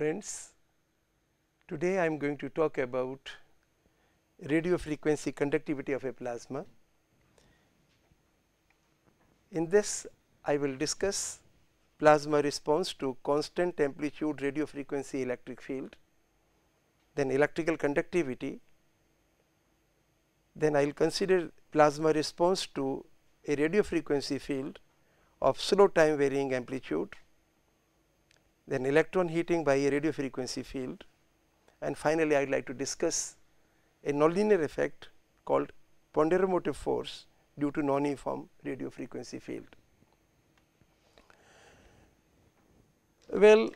friends. Today I am going to talk about radio frequency conductivity of a plasma. In this I will discuss plasma response to constant amplitude radio frequency electric field, then electrical conductivity, then I will consider plasma response to a radio frequency field of slow time varying amplitude, then electron heating by a radio frequency field and finally I would like to discuss a nonlinear effect called ponderomotive force due to non-uniform radio frequency field. Well,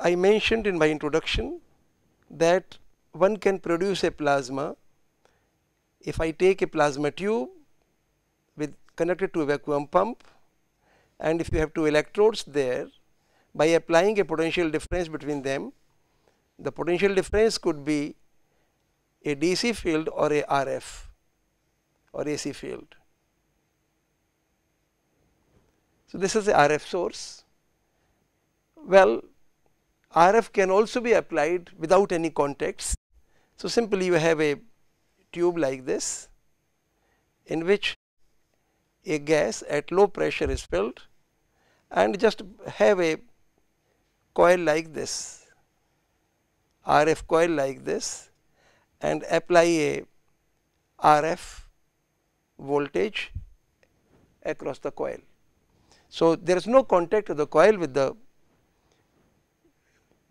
I mentioned in my introduction that one can produce a plasma if I take a plasma tube with connected to a vacuum pump and if you have two electrodes there by applying a potential difference between them. The potential difference could be a DC field or a RF or AC field. So, this is a RF source. Well, RF can also be applied without any contacts. So, simply you have a tube like this in which a gas at low pressure is filled and just have a coil like this, RF coil like this and apply a RF voltage across the coil. So, there is no contact of the coil with the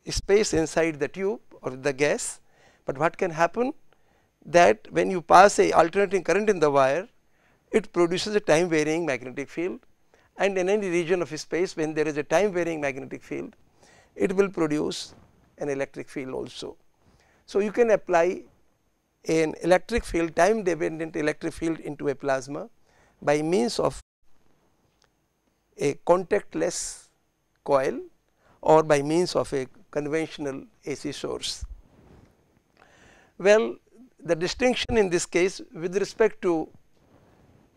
space inside the tube or the gas, but what can happen that when you pass a alternating current in the wire, it produces a time varying magnetic field and in any region of space when there is a time varying magnetic field, it will produce an electric field also. So, you can apply an electric field time dependent electric field into a plasma by means of a contactless coil or by means of a conventional AC source. Well, the distinction in this case with respect to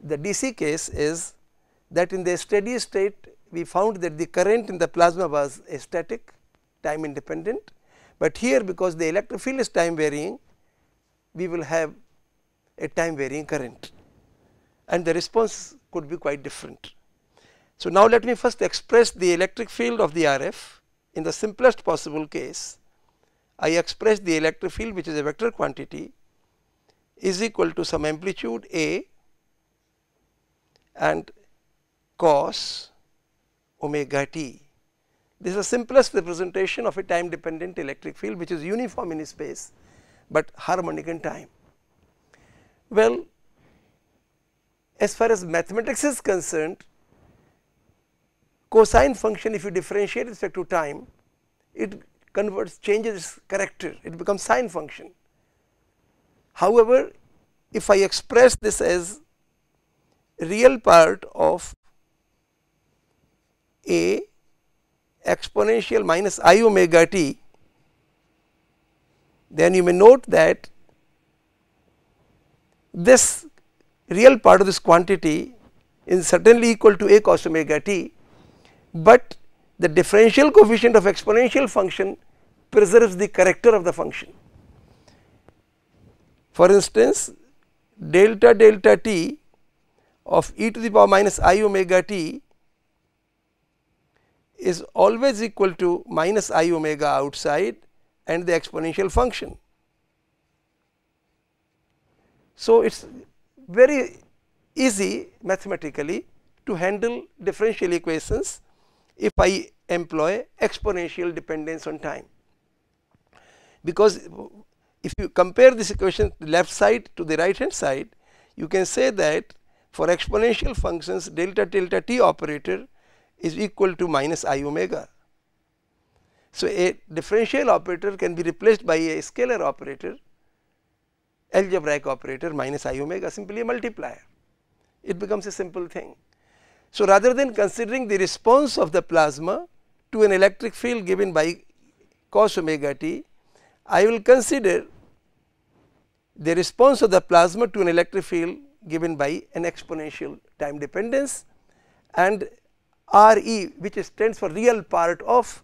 the DC case is that in the steady state we found that the current in the plasma was static time independent, but here because the electric field is time varying we will have a time varying current and the response could be quite different. So, now let me first express the electric field of the RF in the simplest possible case. I express the electric field which is a vector quantity is equal to some amplitude A and cos omega t. This is the simplest representation of a time dependent electric field which is uniform in space, but harmonic in time. Well, as far as mathematics is concerned, cosine function if you differentiate with respect to time, it converts changes its character, it becomes sine function. However, if I express this as real part of a exponential minus i omega t, then you may note that this real part of this quantity is certainly equal to a cos omega t, but the differential coefficient of exponential function preserves the character of the function. For instance, delta delta t of e to the power minus i omega t is always equal to minus i omega outside and the exponential function. So, it is very easy mathematically to handle differential equations if I employ exponential dependence on time. Because if you compare this equation left side to the right hand side, you can say that for exponential functions delta delta t operator is equal to minus i omega. So, a differential operator can be replaced by a scalar operator algebraic operator minus i omega simply a multiplier it becomes a simple thing. So, rather than considering the response of the plasma to an electric field given by cos omega t, I will consider the response of the plasma to an electric field given by an exponential time dependence and R e which stands for real part of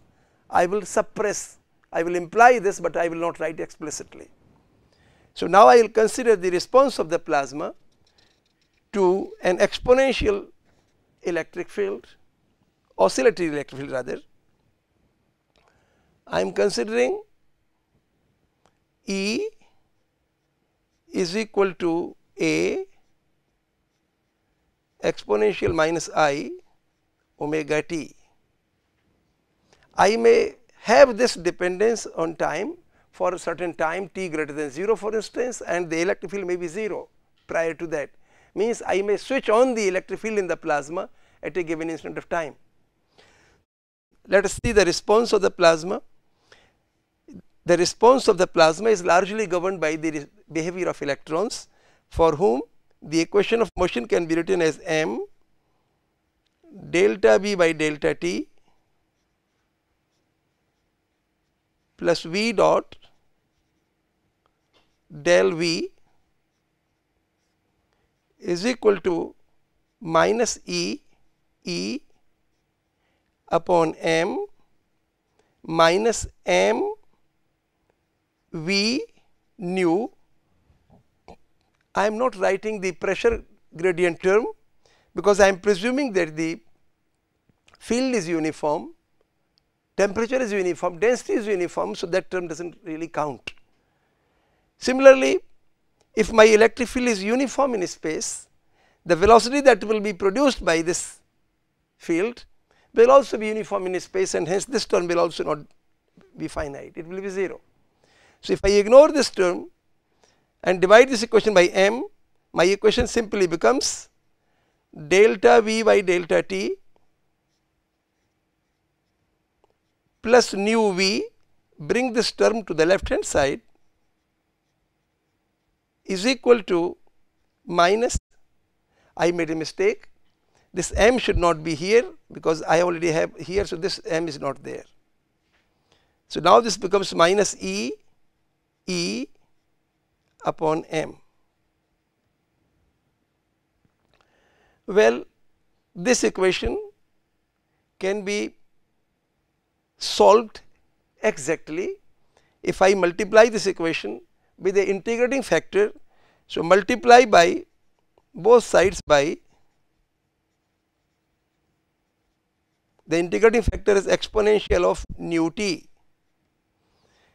I will suppress, I will imply this, but I will not write explicitly. So, now I will consider the response of the plasma to an exponential electric field, oscillatory electric field rather. I am considering E is equal to A exponential minus i omega t. I may have this dependence on time for a certain time t greater than 0 for instance and the electric field may be 0 prior to that means I may switch on the electric field in the plasma at a given instant of time. Let us see the response of the plasma. The response of the plasma is largely governed by the behavior of electrons for whom the equation of motion can be written as m delta v by delta t plus v dot del v is equal to minus E E upon m minus m v nu. I am not writing the pressure gradient term because I am presuming that the field is uniform, temperature is uniform, density is uniform. So, that term does not really count. Similarly, if my electric field is uniform in space, the velocity that will be produced by this field will also be uniform in space and hence this term will also not be finite, it will be 0. So, if I ignore this term and divide this equation by m, my equation simply becomes delta v by delta t plus nu v, bring this term to the left hand side is equal to minus, I made a mistake, this m should not be here because I already have here, so this m is not there. So, now this becomes minus e, e upon m. Well, this equation can be solved exactly if I multiply this equation with the integrating factor. So, multiply by both sides by the integrating factor is exponential of nu t.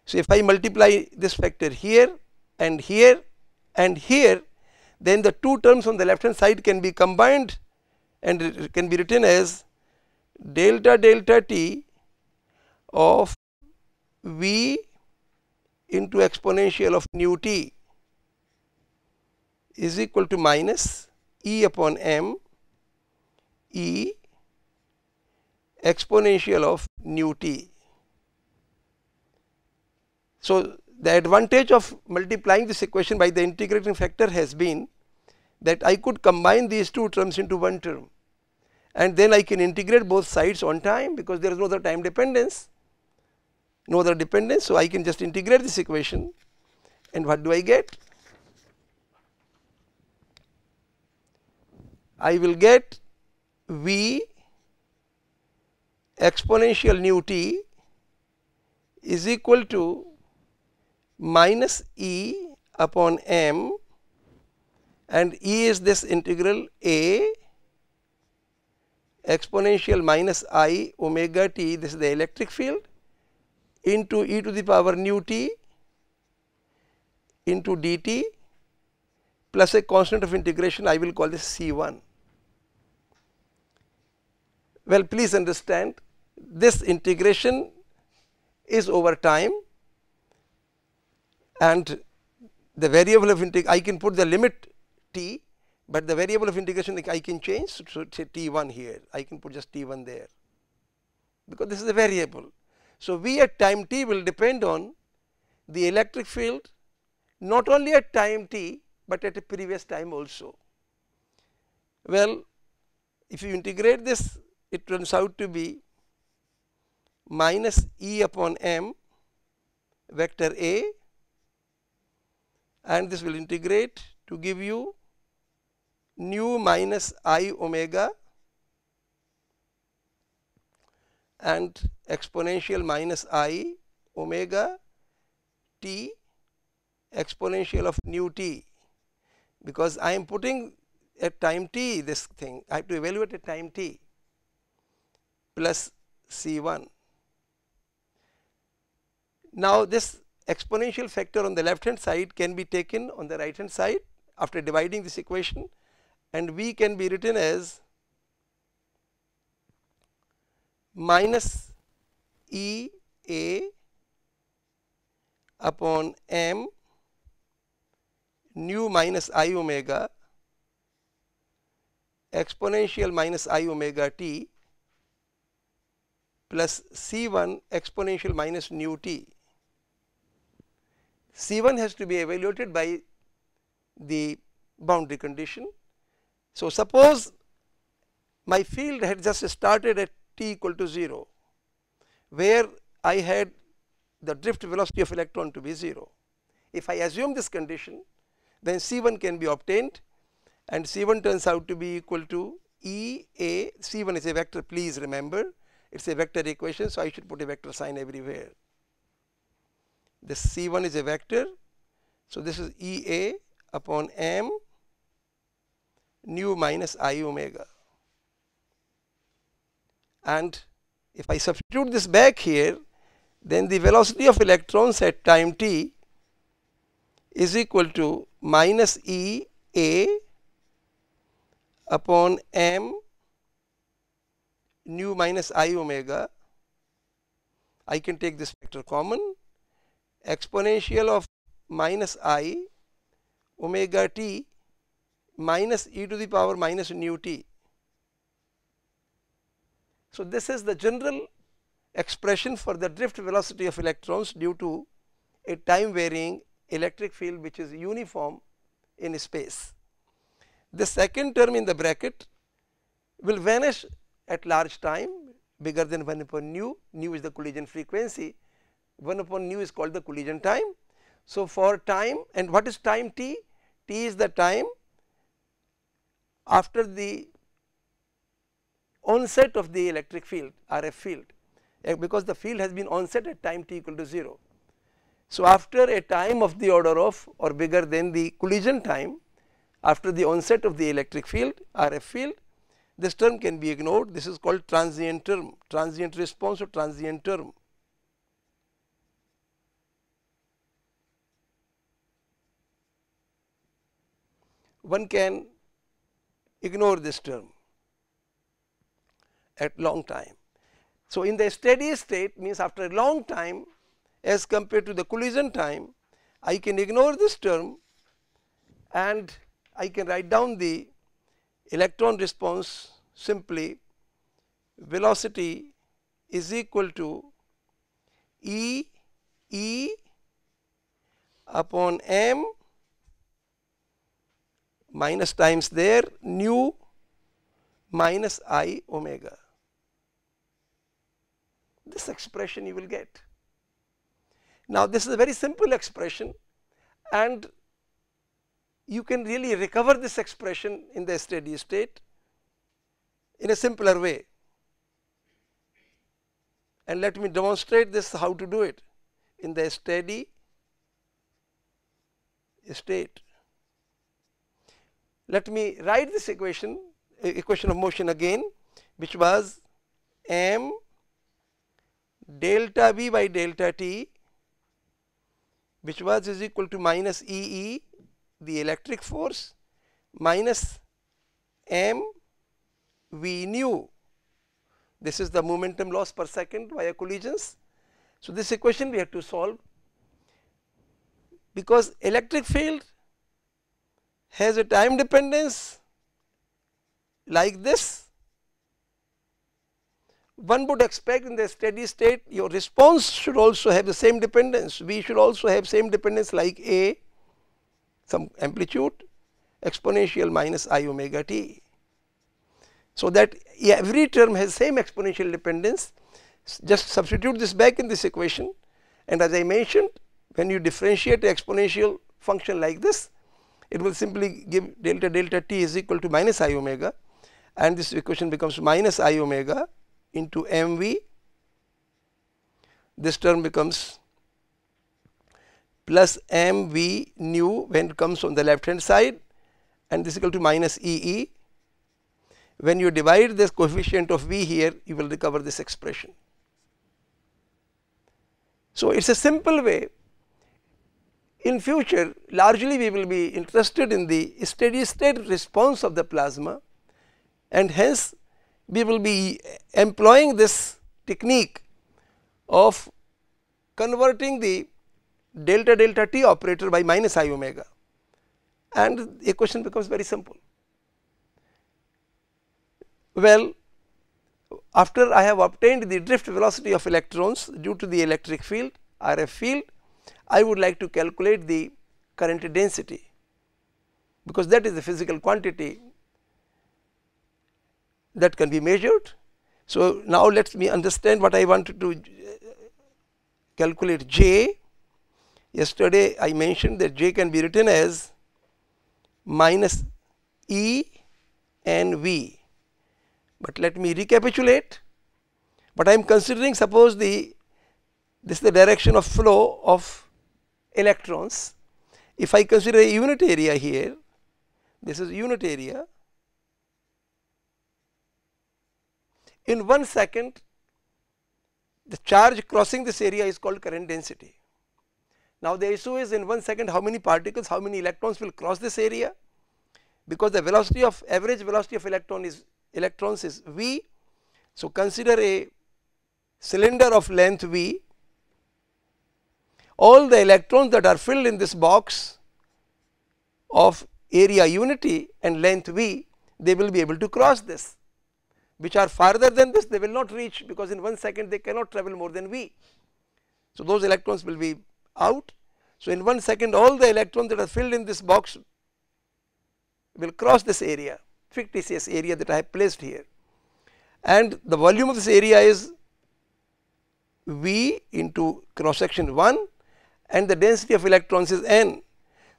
So, if I multiply this factor here and here and here then the two terms on the left hand side can be combined and can be written as delta delta t of v into exponential of nu t is equal to minus e upon m e exponential of nu t. So, the advantage of multiplying this equation by the integrating factor has been that I could combine these two terms into one term and then I can integrate both sides on time because there is no other time dependence, no other dependence. So, I can just integrate this equation and what do I get? I will get V exponential nu t is equal to minus E upon m and E is this integral a exponential minus i omega t this is the electric field into e to the power nu t into dt plus a constant of integration I will call this C1. Well, please understand this integration is over time and the variable of integration I can put the limit t, but the variable of integration I can change so say t1 here I can put just t1 there because this is a variable. So, V at time t will depend on the electric field not only at time t, but at a previous time also. Well, if you integrate this it turns out to be minus E upon m vector A and this will integrate to give you nu minus i omega and exponential minus i omega t exponential of nu t because I am putting at time t this thing I have to evaluate at time t plus C1. Now this exponential factor on the left hand side can be taken on the right hand side after dividing this equation and V can be written as minus E A upon m nu minus i omega exponential minus i omega t plus C1 exponential minus nu t. C1 has to be evaluated by the boundary condition. So, suppose my field had just started at t equal to 0, where I had the drift velocity of electron to be 0. If I assume this condition, then C1 can be obtained and C1 turns out to be equal to E A, C1 is a vector please remember, it is a vector equation. So, I should put a vector sign everywhere. This C1 is a vector. So, this is E A upon m nu minus i omega and if I substitute this back here then the velocity of electrons at time t is equal to minus E A upon m nu minus i omega. I can take this factor common exponential of minus i omega t minus e to the power minus nu t. So, this is the general expression for the drift velocity of electrons due to a time varying electric field which is uniform in space. The second term in the bracket will vanish at large time bigger than 1 upon nu, nu is the collision frequency, 1 upon nu is called the collision time. So, for time and what is time t? t is the time after the onset of the electric field RF field eh, because the field has been onset at time t equal to 0. So, after a time of the order of or bigger than the collision time after the onset of the electric field RF field this term can be ignored this is called transient term transient response or transient term. One can ignore this term at long time. So, in the steady state means after a long time as compared to the collision time I can ignore this term and I can write down the electron response simply velocity is equal to E E upon m minus times there nu minus i omega. This expression you will get. Now, this is a very simple expression and you can really recover this expression in the steady state in a simpler way. And let me demonstrate this how to do it in the steady state. Let me write this equation equation of motion again which was m delta v by delta t which was is equal to minus E E the electric force minus m v nu this is the momentum loss per second via collisions. So, this equation we have to solve because electric field has a time dependence like this one would expect in the steady state your response should also have the same dependence. We should also have same dependence like A some amplitude exponential minus i omega t. So, that every term has same exponential dependence just substitute this back in this equation and as I mentioned when you differentiate exponential function like this it will simply give delta delta t is equal to minus i omega and this equation becomes minus i omega into mv this term becomes plus mv nu when it comes on the left hand side and this is equal to minus ee. When you divide this coefficient of v here you will recover this expression. So, it is a simple way in future largely we will be interested in the steady state response of the plasma and hence we will be employing this technique of converting the delta delta t operator by minus i omega and the equation becomes very simple. Well, after I have obtained the drift velocity of electrons due to the electric field RF field, I would like to calculate the current density because that is the physical quantity that can be measured. So, now let me understand what I wanted to uh, calculate J. Yesterday I mentioned that J can be written as minus E and V, but let me recapitulate. But I am considering suppose the this is the direction of flow of electrons. If I consider a unit area here, this is unit area. In 1 second, the charge crossing this area is called current density. Now, the issue is in 1 second how many particles, how many electrons will cross this area because the velocity of average velocity of electron is electrons is v. So, consider a cylinder of length v all the electrons that are filled in this box of area unity and length v they will be able to cross this which are farther than this they will not reach because in 1 second they cannot travel more than v. So, those electrons will be out. So, in 1 second all the electrons that are filled in this box will cross this area fictitious area that I have placed here and the volume of this area is V into cross section 1 and the density of electrons is n.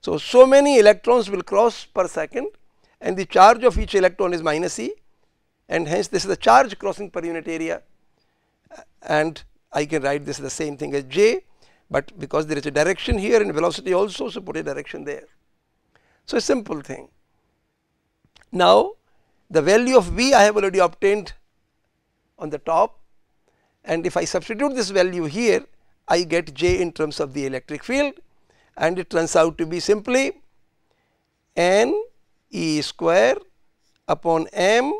So, so many electrons will cross per second and the charge of each electron is minus e and hence this is the charge crossing per unit area and I can write this the same thing as j, but because there is a direction here and velocity also so put a direction there. So, a simple thing. Now, the value of V I have already obtained on the top and if I substitute this value here I get J in terms of the electric field and it turns out to be simply n E square upon m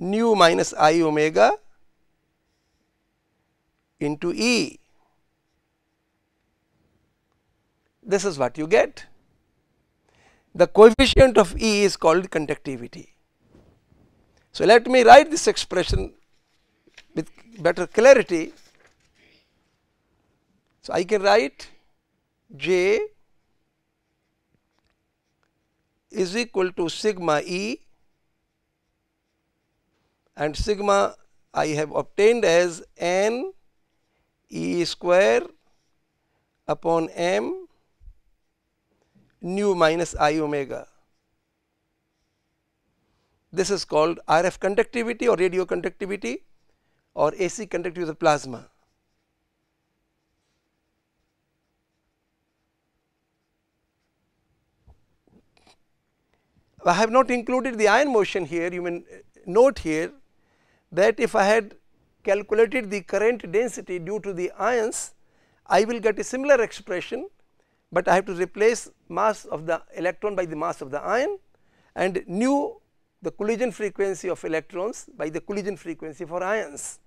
nu minus i omega into E. This is what you get. The coefficient of E is called conductivity. So, let me write this expression with better clarity so, I can write J is equal to sigma E and sigma I have obtained as n E square upon m nu minus i omega. This is called RF conductivity or radio conductivity or AC conductivity of the plasma. I have not included the ion motion here you may note here that if I had calculated the current density due to the ions I will get a similar expression, but I have to replace mass of the electron by the mass of the ion and nu the collision frequency of electrons by the collision frequency for ions.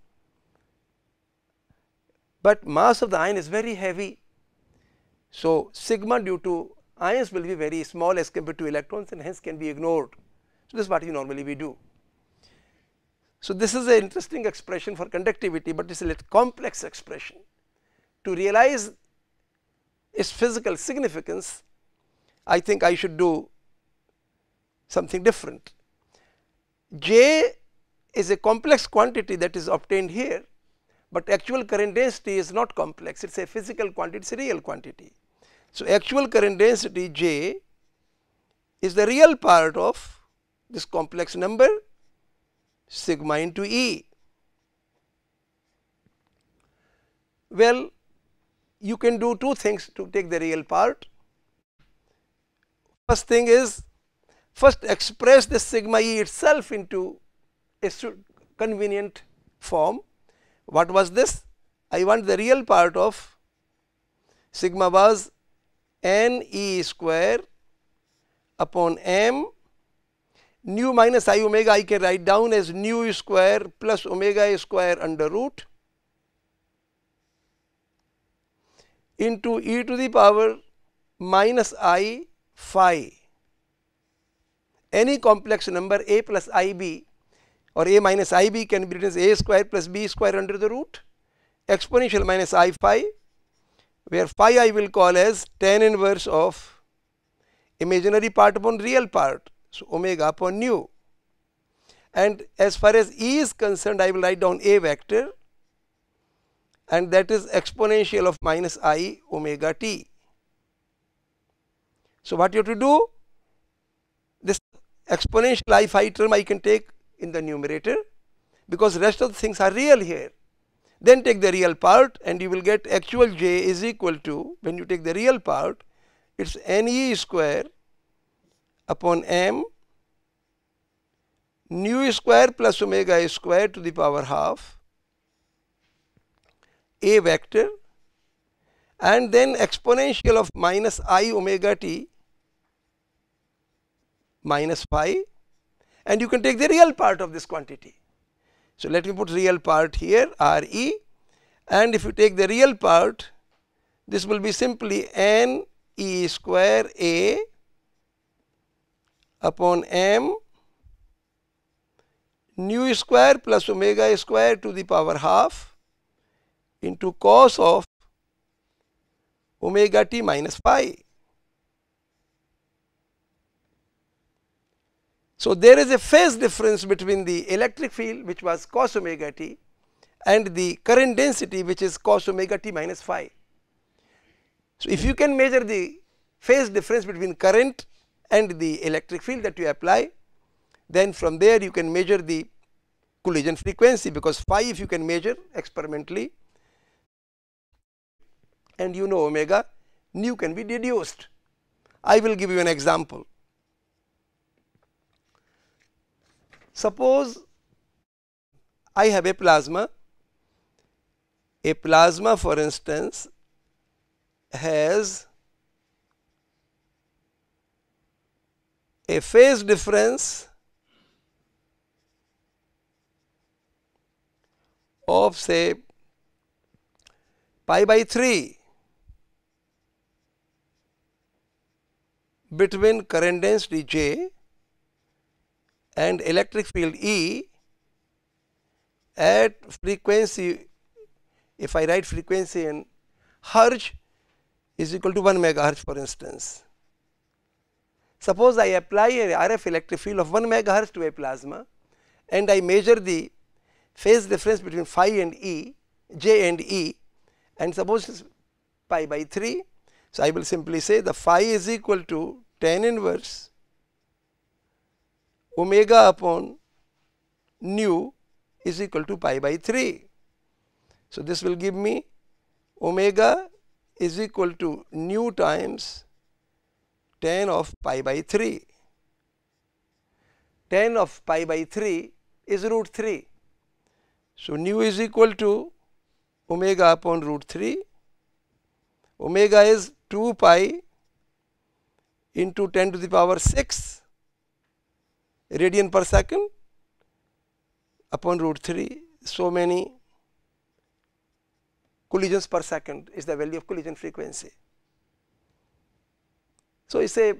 But mass of the ion is very heavy. So, sigma due to ions will be very small as compared to electrons and hence can be ignored. So, this is what you normally we do. So, this is an interesting expression for conductivity, but it is a little complex expression. To realize its physical significance, I think I should do something different. J is a complex quantity that is obtained here, but actual current density is not complex, it is a physical quantity, it is a real quantity. So, actual current density J is the real part of this complex number sigma into E. Well, you can do two things to take the real part. First thing is first express the sigma e itself into a convenient form. What was this? I want the real part of sigma was n e square upon m nu minus i omega I can write down as nu square plus omega square under root into e to the power minus i phi. Any complex number a plus ib or a minus ib can be written as a square plus b square under the root exponential minus i phi where phi I will call as tan inverse of imaginary part upon real part so, omega upon nu and as far as E is concerned I will write down A vector and that is exponential of minus i omega t. So, what you have to do this exponential i phi term I can take in the numerator because rest of the things are real here. Then take the real part and you will get actual j is equal to when you take the real part it is n e square upon m nu square plus omega square to the power half a vector and then exponential of minus i omega t minus phi and you can take the real part of this quantity. So, let me put real part here R e and if you take the real part this will be simply n e square a upon m nu square plus omega square to the power half into cos of omega t minus phi. So, there is a phase difference between the electric field which was cos omega t and the current density which is cos omega t minus phi. So, if you can measure the phase difference between current and the electric field that you apply, then from there you can measure the collision frequency because phi if you can measure experimentally and you know omega nu can be deduced. I will give you an example. Suppose I have a plasma, a plasma for instance has a phase difference of say pi by 3 between current density J and electric field E at frequency if I write frequency in hertz is equal to 1 megahertz for instance. Suppose I apply a RF electric field of 1 megahertz to a plasma and I measure the phase difference between phi and E, J and E and suppose pi by 3. So, I will simply say the phi is equal to tan inverse omega upon nu is equal to pi by 3. So, this will give me omega is equal to nu times tan of pi by 3. Tan of pi by 3 is root 3. So, nu is equal to omega upon root 3, omega is 2 pi into 10 to the power 6 radian per second upon root 3, so many collisions per second is the value of collision frequency. So, it is a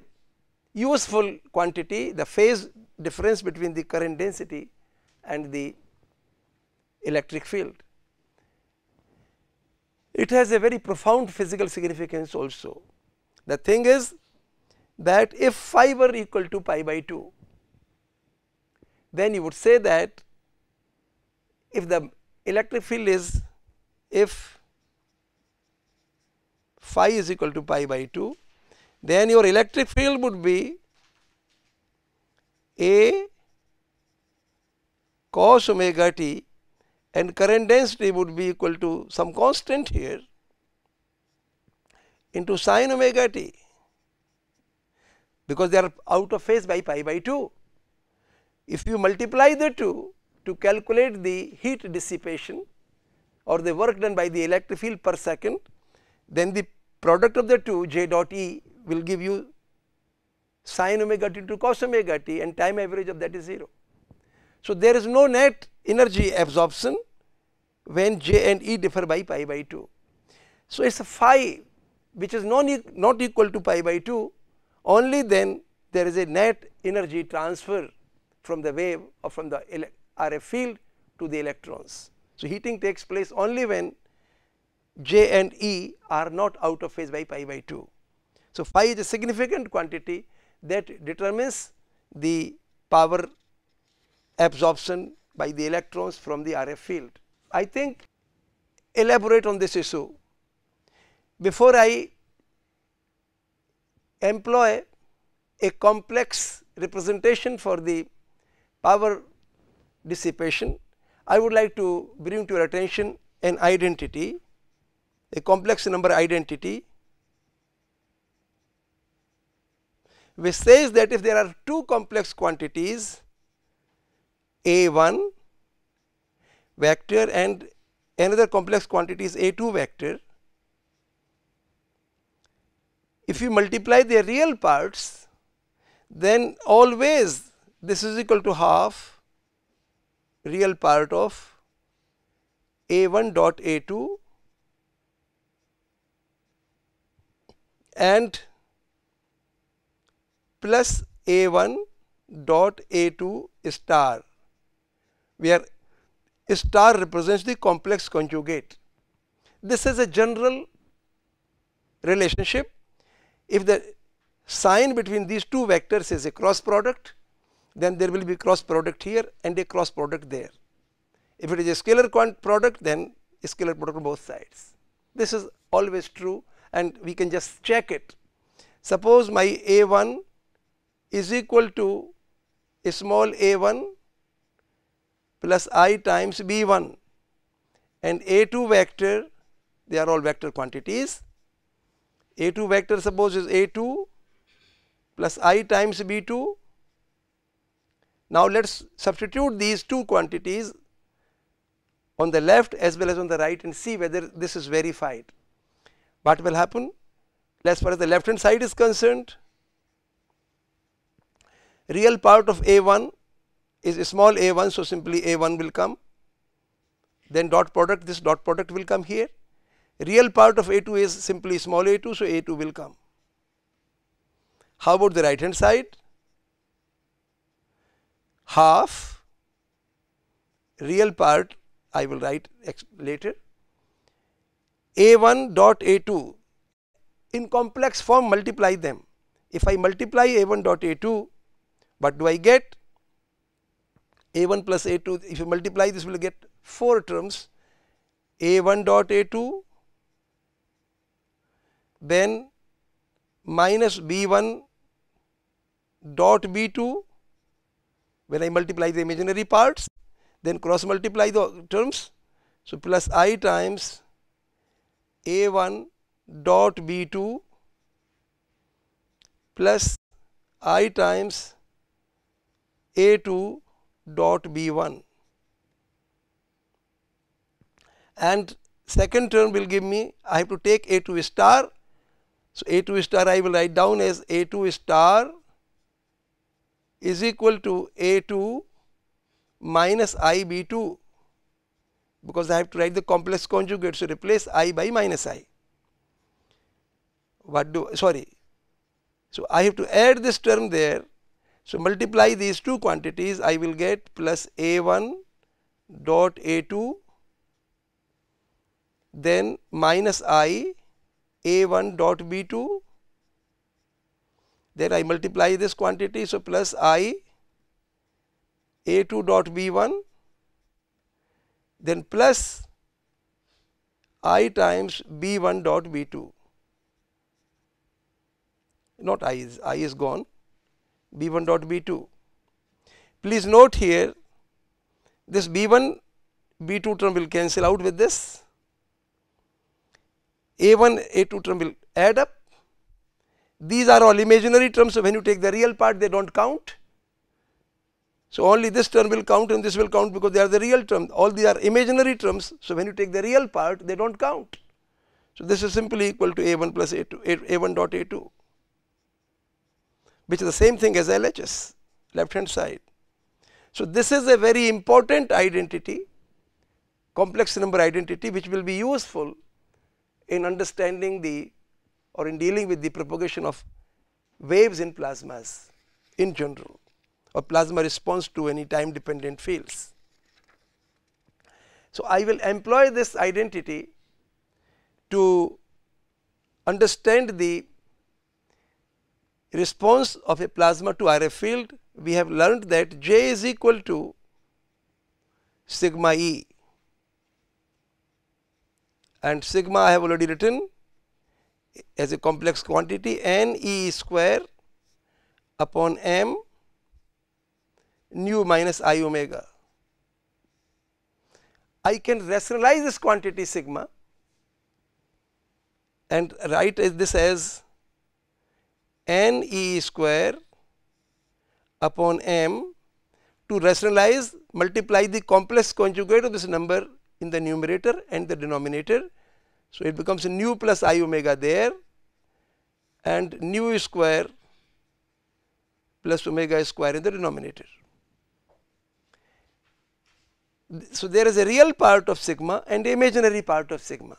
useful quantity the phase difference between the current density and the electric field. It has a very profound physical significance also. The thing is that if phi were equal to pi by 2, then you would say that if the electric field is if phi is equal to pi by 2, then your electric field would be A cos omega t and current density would be equal to some constant here into sine omega t because they are out of phase by pi by 2. If you multiply the two to calculate the heat dissipation or the work done by the electric field per second, then the product of the two j dot E will give you sine omega t to cos omega t and time average of that is 0. So, there is no net energy absorption when j and E differ by pi by 2. So, it is a phi which is non not equal to pi by 2 only then there is a net energy transfer from the wave or from the RF field to the electrons. So, heating takes place only when J and E are not out of phase by pi by 2. So, phi is a significant quantity that determines the power absorption by the electrons from the RF field. I think elaborate on this issue before I employ a complex representation for the power dissipation, I would like to bring to your attention an identity, a complex number identity which says that if there are two complex quantities a1 vector and another complex quantity is a2 vector, if you multiply their real parts then always this is equal to half real part of a1 dot a2 and plus a1 dot a2 star where star represents the complex conjugate. This is a general relationship if the sign between these two vectors is a cross product, then there will be cross product here and a cross product there. If it is a scalar product, then scalar product on both sides. This is always true and we can just check it. Suppose my A1 is equal to a small a1 plus i times b1 and a2 vector they are all vector quantities a2 vector suppose is a2 plus i times b2. Now, let us substitute these two quantities on the left as well as on the right and see whether this is verified. What will happen? As far as the left hand side is concerned, real part of a1 is small a1. So, simply a1 will come then dot product this dot product will come here real part of A2 is simply small a2, so A2 will come. How about the right hand side? Half real part I will write later. A1 dot A2 in complex form multiply them. If I multiply A1 dot A2, what do I get? A1 plus A2, if you multiply this will get 4 terms A1 dot A2 then minus b1 dot b2 when I multiply the imaginary parts then cross multiply the terms. So, plus i times a1 dot b2 plus i times a2 dot b1 and second term will give me I have to take a2 star so, A2 star I will write down as A2 star is equal to A2 minus IB2 because I have to write the complex conjugate. So, replace I by minus I. What do sorry. So, I have to add this term there. So, multiply these two quantities I will get plus A1 dot A2 then minus I a1 dot b2 then I multiply this quantity. So, plus i a2 dot b1 then plus i times b1 dot b2 not i is i is gone b1 dot b2. Please note here this b1 B2 term will cancel out with this. A1, A2 term will add up. These are all imaginary terms, so when you take the real part, they don't count. So only this term will count and this will count because they are the real term. All these are imaginary terms, so when you take the real part, they don't count. So this is simply equal to A1 plus A2, A1 dot A2, which is the same thing as LHS, left hand side. So this is a very important identity, complex number identity, which will be useful in understanding the or in dealing with the propagation of waves in plasmas in general or plasma response to any time dependent fields. So, I will employ this identity to understand the response of a plasma to RF field. We have learned that J is equal to sigma E and sigma I have already written as a complex quantity n e square upon m nu minus i omega. I can rationalize this quantity sigma and write this as n e square upon m to rationalize multiply the complex conjugate of this number in the numerator and the denominator. So, it becomes nu plus i omega there and nu square plus omega square in the denominator. So, there is a real part of sigma and imaginary part of sigma.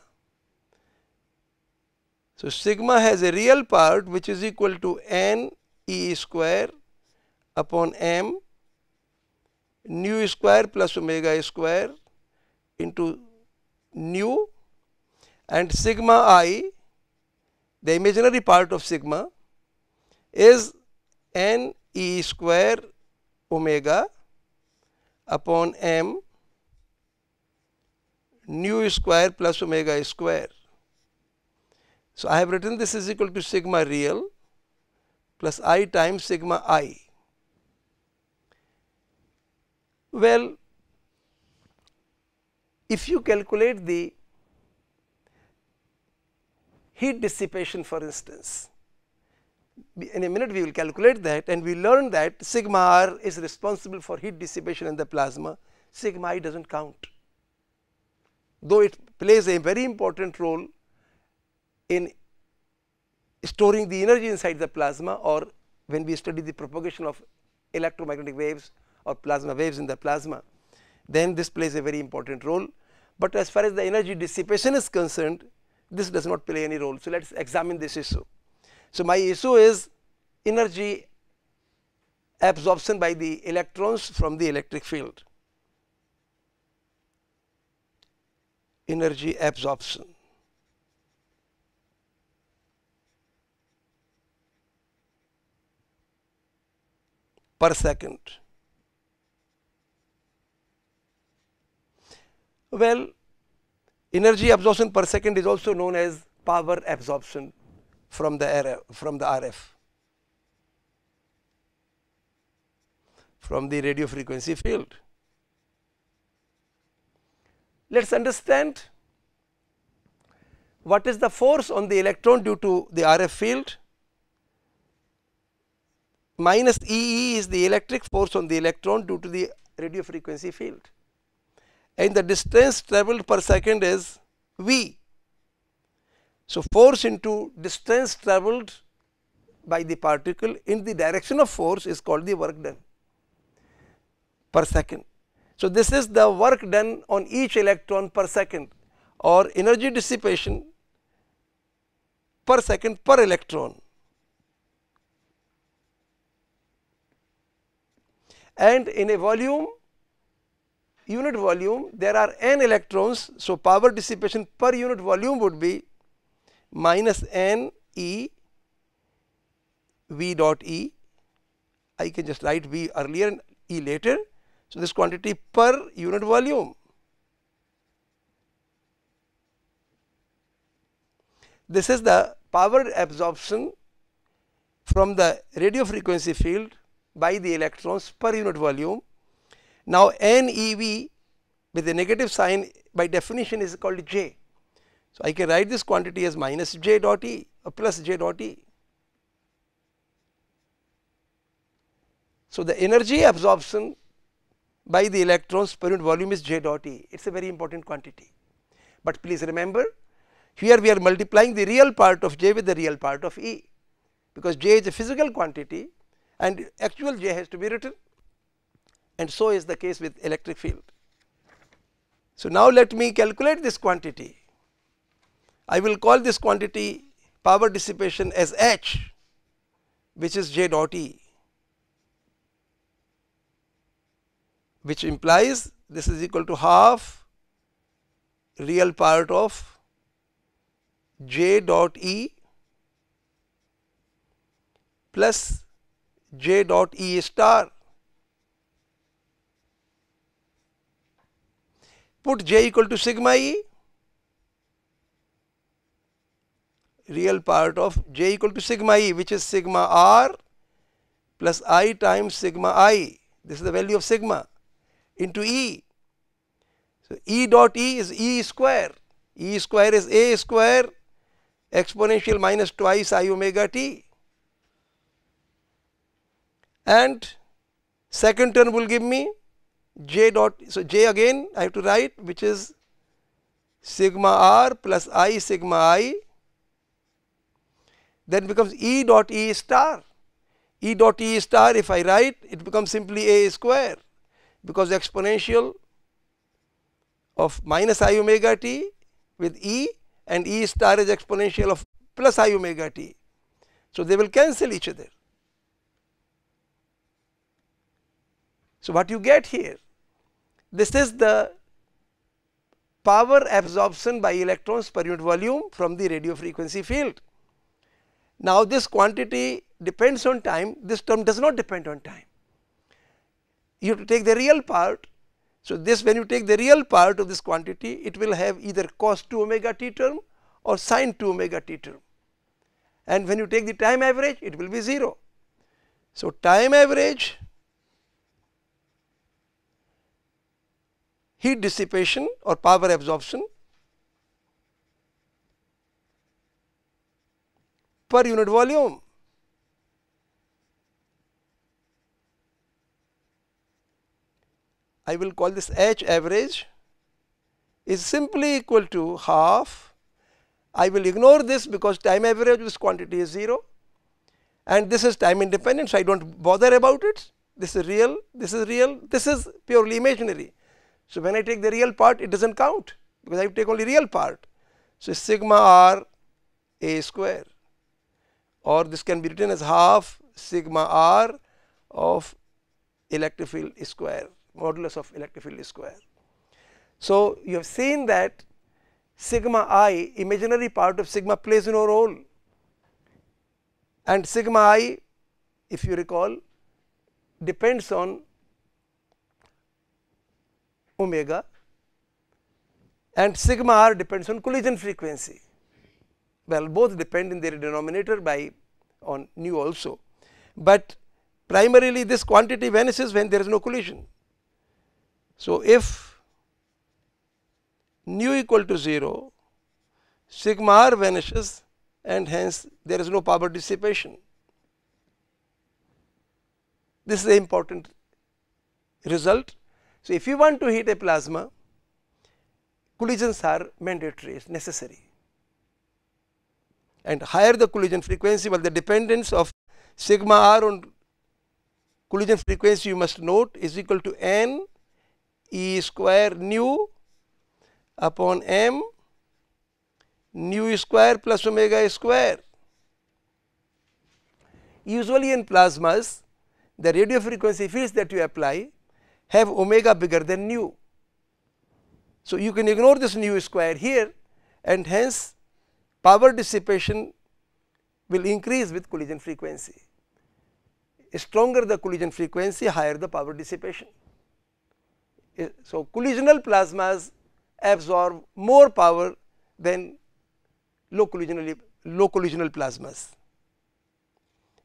So, sigma has a real part which is equal to n e square upon m nu square plus omega square into nu and sigma i the imaginary part of sigma is n e square omega upon m nu square plus omega square. So, I have written this is equal to sigma real plus i times sigma i. Well, if you calculate the heat dissipation for instance, in a minute we will calculate that and we learn that sigma r is responsible for heat dissipation in the plasma, sigma i does not count though it plays a very important role in storing the energy inside the plasma or when we study the propagation of electromagnetic waves or plasma waves in the plasma, then this plays a very important role. But as far as the energy dissipation is concerned, this does not play any role. So, let us examine this issue. So, my issue is energy absorption by the electrons from the electric field. energy absorption. Per second. Well, energy absorption per second is also known as power absorption from the RF, from the RF, from the radio frequency field. Let us understand what is the force on the electron due to the RF field minus EE is the electric force on the electron due to the radio frequency field and the distance travelled per second is V. So, force into distance travelled by the particle in the direction of force is called the work done per second. So, this is the work done on each electron per second or energy dissipation per second per electron. And in a volume, unit volume, there are n electrons. So, power dissipation per unit volume would be minus n E V dot E. I can just write V earlier and E later so, this quantity per unit volume. This is the power absorption from the radio frequency field by the electrons per unit volume. Now, NEV with a negative sign by definition is called J. So, I can write this quantity as minus J dot E or plus J dot E. So, the energy absorption by the electrons per unit volume is J dot E, it is a very important quantity. But please remember here we are multiplying the real part of J with the real part of E, because J is a physical quantity and actual J has to be written and so is the case with electric field. So, now let me calculate this quantity. I will call this quantity power dissipation as H which is J dot E which implies this is equal to half real part of j dot E plus j dot E star. Put j equal to sigma E, real part of j equal to sigma E which is sigma r plus i times sigma i, this is the value of sigma into E. So, E dot E is E square, E square is A square. Exponential minus twice i omega t and second term will give me j dot so j again I have to write which is sigma r plus i sigma i then becomes E dot E star E dot E star if I write it becomes simply a square because exponential of minus i omega t with E and E star is exponential of plus i omega t. So, they will cancel each other. So, what you get here? This is the power absorption by electrons per unit volume from the radio frequency field. Now, this quantity depends on time, this term does not depend on time. You have to take the real part so, this when you take the real part of this quantity it will have either cos 2 omega t term or sin 2 omega t term and when you take the time average it will be 0. So, time average heat dissipation or power absorption per unit volume I will call this H average is simply equal to half. I will ignore this because time average this quantity is 0 and this is time independent. So, I do not bother about it. This is real, this is real, this is purely imaginary. So, when I take the real part it does not count because I take only real part. So, sigma r a square or this can be written as half sigma r of electric field square modulus of electric field square. So, you have seen that sigma i imaginary part of sigma plays no role and sigma i if you recall depends on omega and sigma r depends on collision frequency. Well, both depend in their denominator by on nu also, but primarily this quantity vanishes when there is no collision. So, if nu equal to 0, sigma r vanishes and hence there is no power dissipation. This is the important result. So, if you want to heat a plasma, collisions are mandatory, is necessary. And higher the collision frequency, well the dependence of sigma r on collision frequency you must note is equal to n E square nu upon m nu square plus omega square. Usually in plasmas the radio frequency fields that you apply have omega bigger than nu. So, you can ignore this nu square here and hence power dissipation will increase with collision frequency. Stronger the collision frequency higher the power dissipation. Eh, so, collisional plasmas absorb more power than low collisional, low collisional plasmas.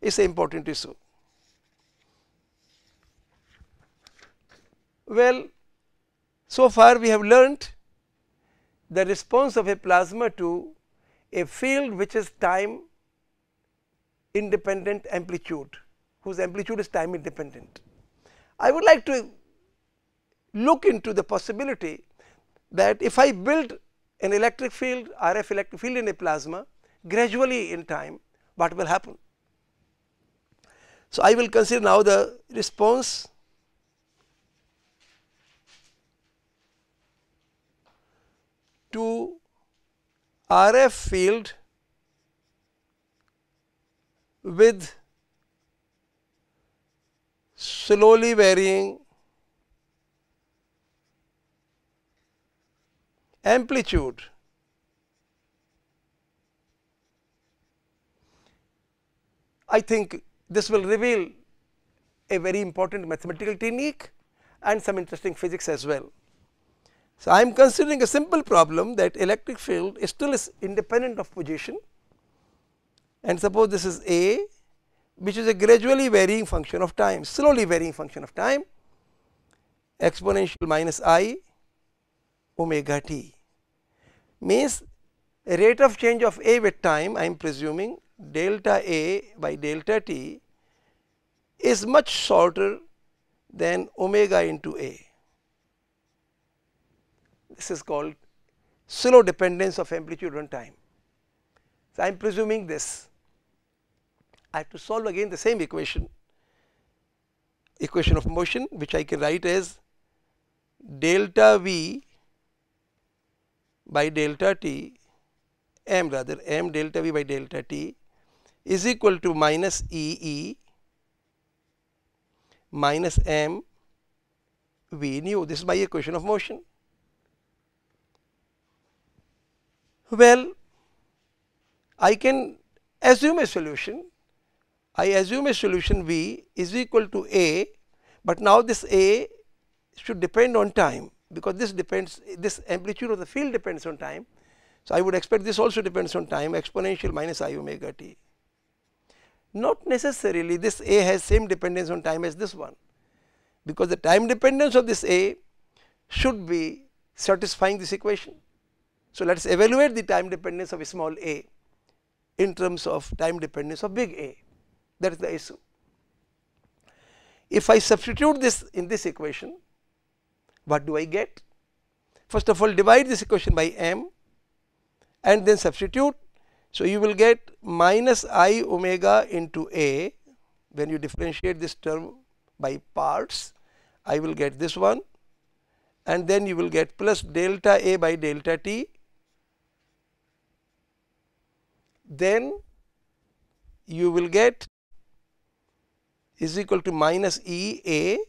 It is an important issue. Well, So far we have learnt the response of a plasma to a field which is time independent amplitude whose amplitude is time independent. I would like to look into the possibility that if I build an electric field RF electric field in a plasma gradually in time what will happen. So, I will consider now the response to RF field with slowly varying amplitude I think this will reveal a very important mathematical technique and some interesting physics as well. So, I am considering a simple problem that electric field is still is independent of position and suppose this is A which is a gradually varying function of time, slowly varying function of time exponential minus i omega t means a rate of change of A with time I am presuming delta A by delta t is much shorter than omega into A. This is called slow dependence of amplitude on time. So, I am presuming this. I have to solve again the same equation, equation of motion which I can write as delta V by delta t m rather m delta V by delta t is equal to minus E E minus m v nu. This is my equation of motion. Well, I can assume a solution. I assume a solution v is equal to a, but now this a should depend on time because this depends this amplitude of the field depends on time. So, I would expect this also depends on time exponential minus i omega t. Not necessarily this A has same dependence on time as this one, because the time dependence of this A should be satisfying this equation. So, let us evaluate the time dependence of small a in terms of time dependence of big A that is the issue. If I substitute this in this equation what do I get? First of all divide this equation by m and then substitute so, you will get minus i omega into a when you differentiate this term by parts I will get this one and then you will get plus delta a by delta t then you will get is equal to minus E A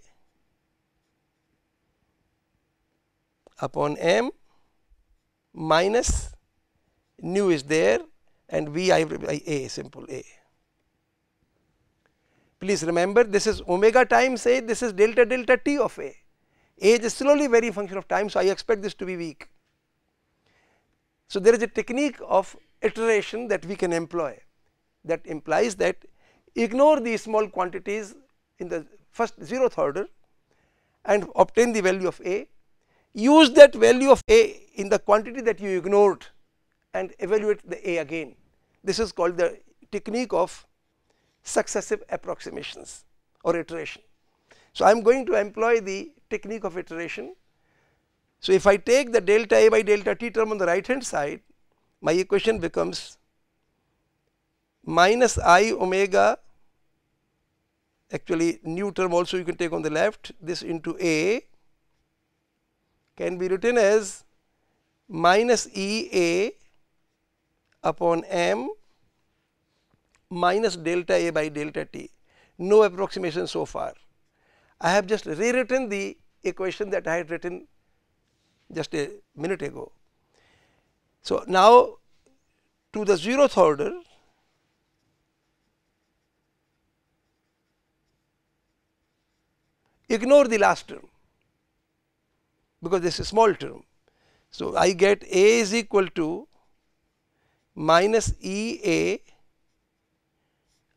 upon m minus nu is there and V I A simple A. Please remember this is omega times A, this is delta delta t of A. A is a slowly varying function of time, so I expect this to be weak. So, there is a technique of iteration that we can employ that implies that ignore these small quantities in the first zeroth order and obtain the value of A, use that value of A in the quantity that you ignored and evaluate the A again. This is called the technique of successive approximations or iteration. So, I am going to employ the technique of iteration. So, if I take the delta A by delta t term on the right hand side, my equation becomes minus i omega actually nu term also you can take on the left this into A can be written as minus E A upon m minus delta A by delta t, no approximation so far. I have just rewritten the equation that I had written just a minute ago. So, now to the zeroth order ignore the last term because this is a small term. So, I get A is equal to minus E A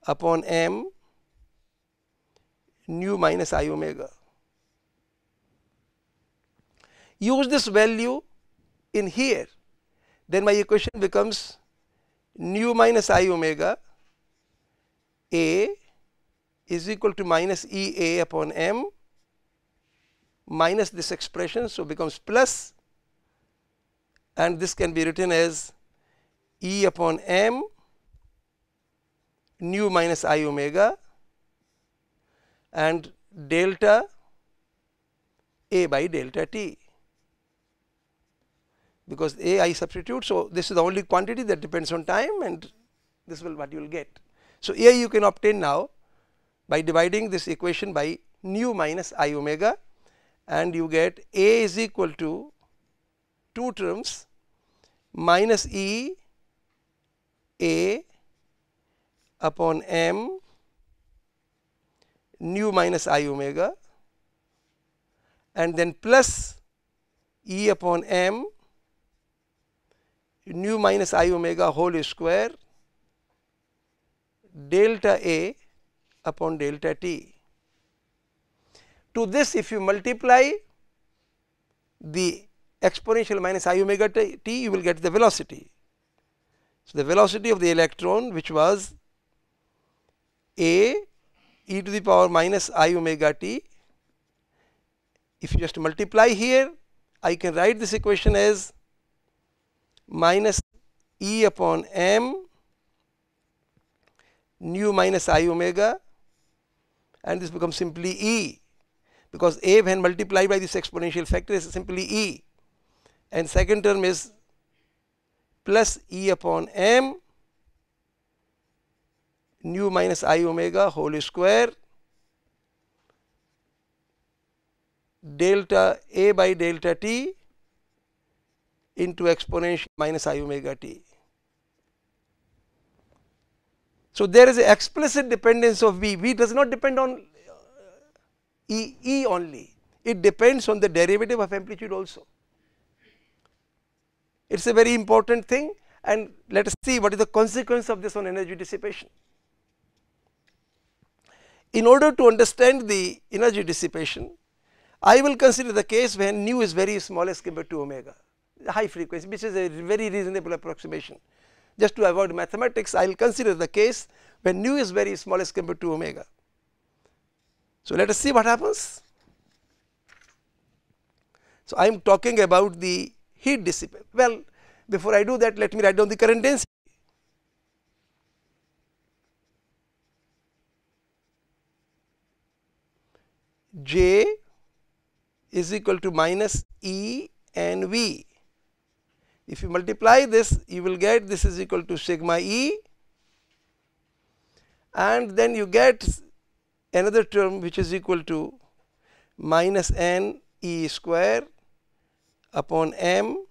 upon m nu minus i omega. use this value in here then my equation becomes nu minus i omega a is equal to minus E a upon m minus this expression. So becomes plus and this can be written as E upon m nu minus i omega and delta a by delta t because A I substitute. So, this is the only quantity that depends on time and this will what you will get. So, A you can obtain now by dividing this equation by nu minus i omega and you get A is equal to two terms minus E A upon m nu minus i omega and then plus E upon m nu minus i omega whole square delta A upon delta t. To this if you multiply the exponential minus i omega t, you will get the velocity. So, the velocity of the electron which was a e to the power minus i omega t. If you just multiply here I can write this equation as minus E upon m nu minus i omega and this becomes simply E. Because A when multiplied by this exponential factor is simply E. And second term is plus E upon m nu minus i omega whole square delta A by delta t into exponential minus i omega t. So, there is an explicit dependence of V, V does not depend on uh, E, E only, it depends on the derivative of amplitude also. It is a very important thing and let us see what is the consequence of this on energy dissipation. In order to understand the energy dissipation, I will consider the case when nu is very small as compared to omega high frequency which is a very reasonable approximation. Just to avoid mathematics I will consider the case when nu is very small as compared to omega. So, let us see what happens. So, I am talking about the heat dissipation. Well, before I do that let me write down the current density. J is equal to minus E and V if you multiply this you will get this is equal to sigma e and then you get another term which is equal to minus n e square upon m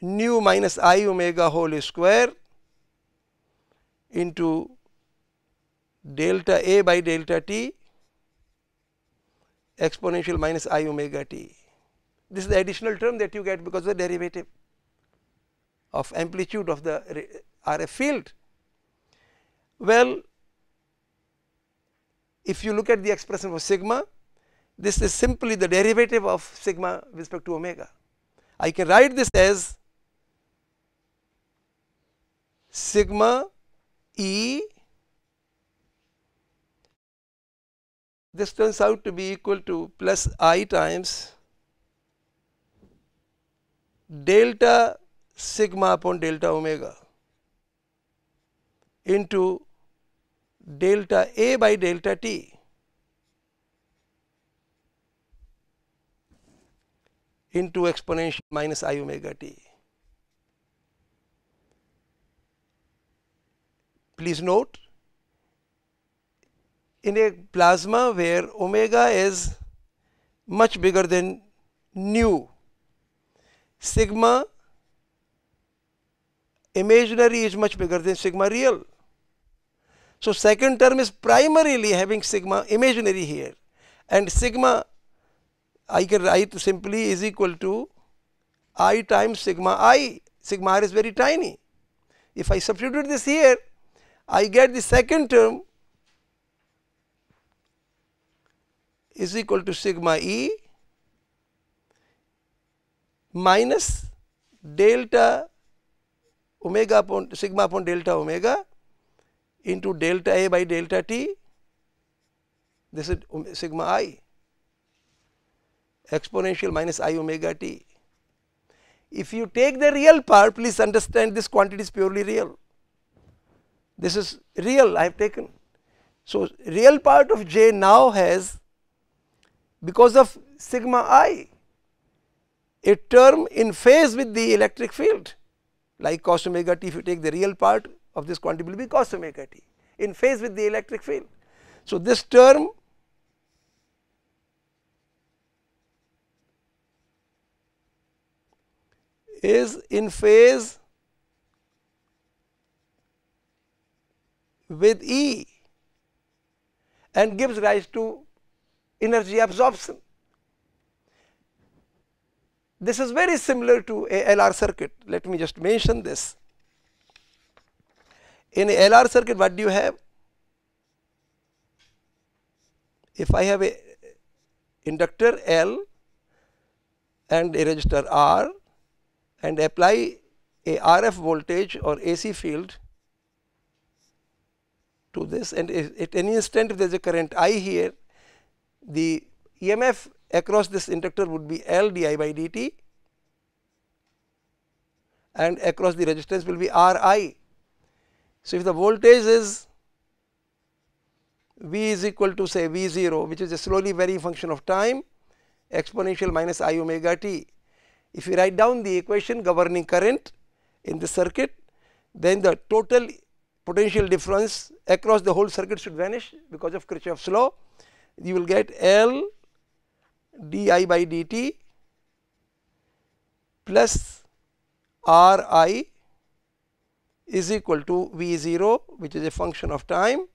nu minus i omega whole square into delta a by delta t exponential minus i omega t. This is the additional term that you get because of the derivative of amplitude of the RF field. Well, if you look at the expression for sigma, this is simply the derivative of sigma with respect to omega. I can write this as sigma E this turns out to be equal to plus I times delta sigma upon delta omega into delta A by delta t into exponential minus i omega t. Please note in a plasma where omega is much bigger than nu sigma imaginary is much bigger than sigma real. So, second term is primarily having sigma imaginary here and sigma I can write simply is equal to i times sigma i, sigma r is very tiny. If I substitute this here, I get the second term is equal to sigma e minus delta omega upon sigma upon delta omega into delta A by delta T. This is sigma i exponential minus i omega t. If you take the real part, please understand this quantity is purely real. This is real I have taken. So, real part of J now has because of sigma i a term in phase with the electric field like cos omega t if you take the real part of this quantity will be cos omega t in phase with the electric field. So, this term is in phase with E and gives rise to energy absorption. This is very similar to a LR circuit. Let me just mention this. In a LR circuit, what do you have? If I have a inductor L and a resistor R and apply a RF voltage or AC field to this and at any instant if there is a current I here the EMF across this inductor would be L di by dt and across the resistance will be Ri. So, if the voltage is V is equal to say V 0 which is a slowly varying function of time exponential minus i omega t. If you write down the equation governing current in the circuit then the total potential difference across the whole circuit should vanish because of Kirchhoff's law. You will get L di by dt plus R i is equal to V 0 which is a function of time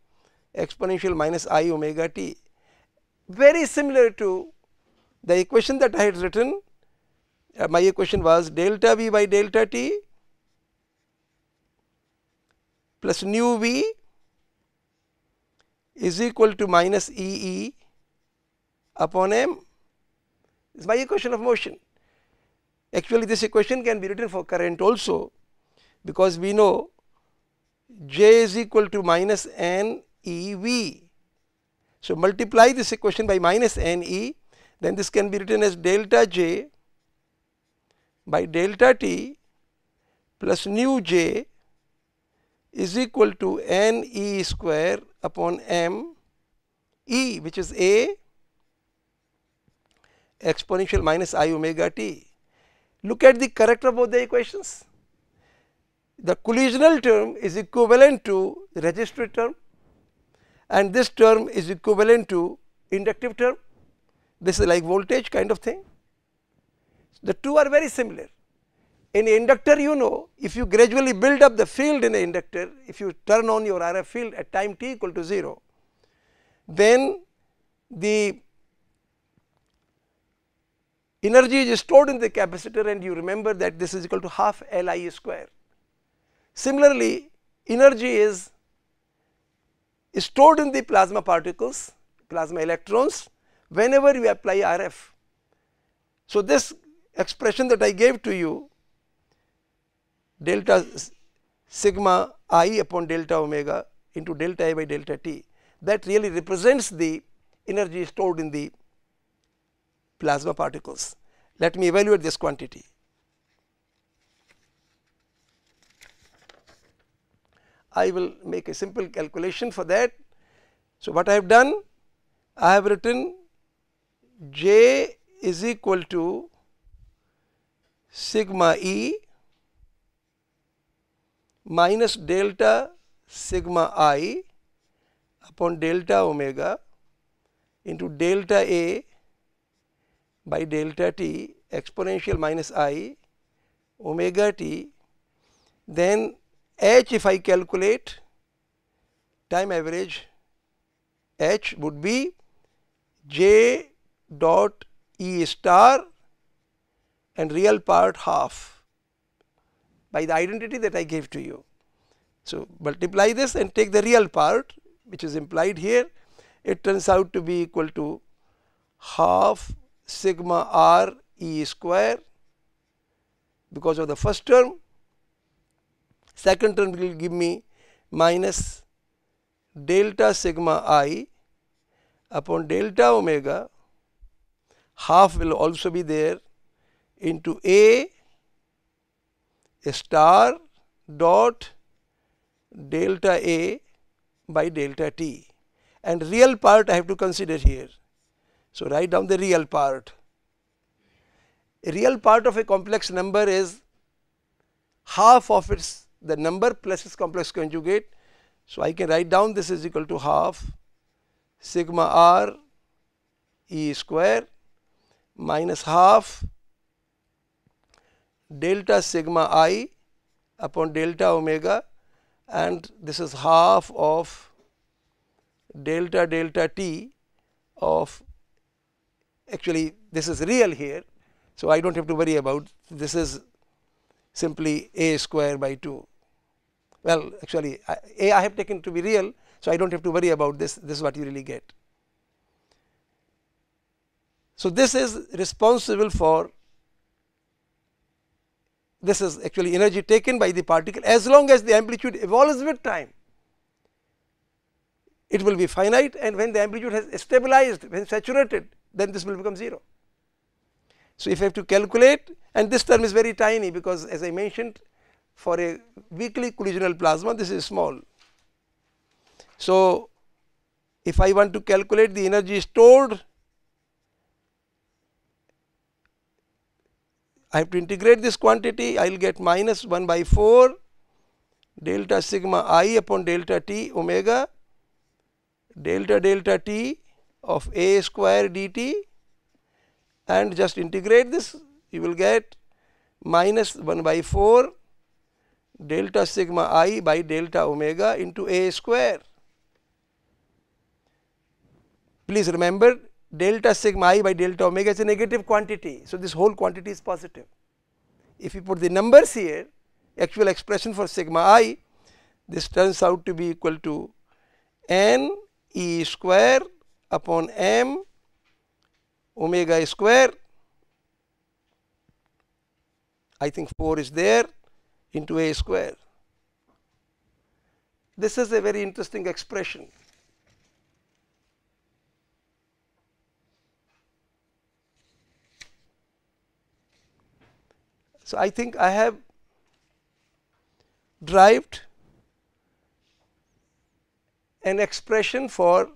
exponential minus i omega t. Very similar to the equation that I had written, uh, my equation was delta V by delta t plus nu v is equal to minus E e upon m is my equation of motion. Actually this equation can be written for current also because we know J is equal to minus N E V. So multiply this equation by minus N E then this can be written as delta J by delta T plus nu J is equal to n e square upon m e which is a exponential minus i omega t. Look at the character of both the equations. The collisional term is equivalent to resistive term and this term is equivalent to inductive term. This is like voltage kind of thing. The two are very similar in inductor you know if you gradually build up the field in the inductor if you turn on your RF field at time t equal to 0 then the energy is stored in the capacitor and you remember that this is equal to half L i square. Similarly, energy is stored in the plasma particles plasma electrons whenever you apply RF. So, this expression that I gave to you delta sigma i upon delta omega into delta i by delta t that really represents the energy stored in the plasma particles. Let me evaluate this quantity. I will make a simple calculation for that. So, what I have done? I have written J is equal to sigma E minus delta sigma i upon delta omega into delta a by delta t exponential minus i omega t then h if I calculate time average h would be j dot e star and real part half by the identity that I gave to you. So, multiply this and take the real part which is implied here it turns out to be equal to half sigma r e square because of the first term. Second term will give me minus delta sigma i upon delta omega half will also be there into a star dot delta a by delta t and real part I have to consider here. So, write down the real part. A real part of a complex number is half of its the number plus its complex conjugate. So, I can write down this is equal to half sigma r e square minus half delta sigma i upon delta omega and this is half of delta delta t of actually this is real here. So, I do not have to worry about this is simply a square by 2. Well actually a I have taken to be real. So, I do not have to worry about this this is what you really get. So, this is responsible for this is actually energy taken by the particle as long as the amplitude evolves with time it will be finite and when the amplitude has stabilized when saturated then this will become 0. So, if I have to calculate and this term is very tiny because as I mentioned for a weakly collisional plasma this is small. So, if I want to calculate the energy stored I have to integrate this quantity I will get minus 1 by 4 delta sigma i upon delta t omega delta delta t of a square dt and just integrate this you will get minus 1 by 4 delta sigma i by delta omega into a square. Please remember delta sigma i by delta omega is a negative quantity. So, this whole quantity is positive. If you put the numbers here actual expression for sigma i this turns out to be equal to n e square upon m omega square I think 4 is there into a square. This is a very interesting expression. So, I think I have derived an expression for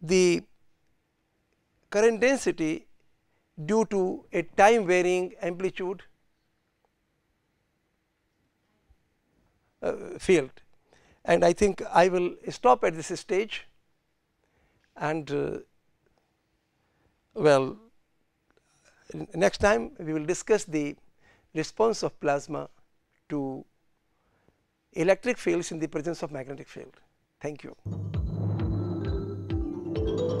the current density due to a time varying amplitude uh, field and I think I will stop at this stage and uh, well next time we will discuss the response of plasma to electric fields in the presence of magnetic field. Thank you. Thank you.